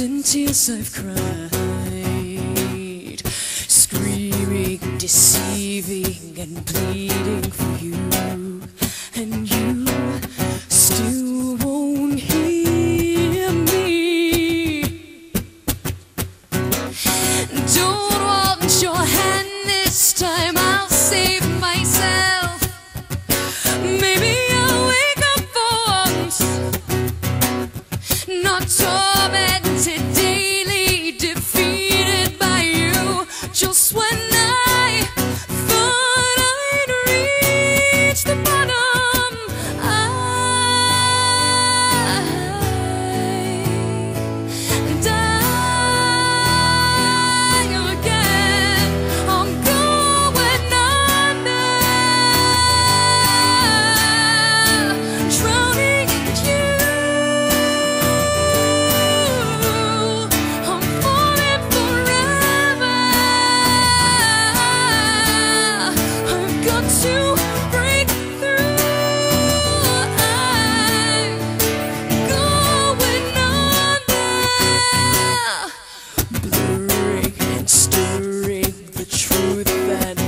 thousand tears I've cried, screaming, deceiving, and pleading touch the bed.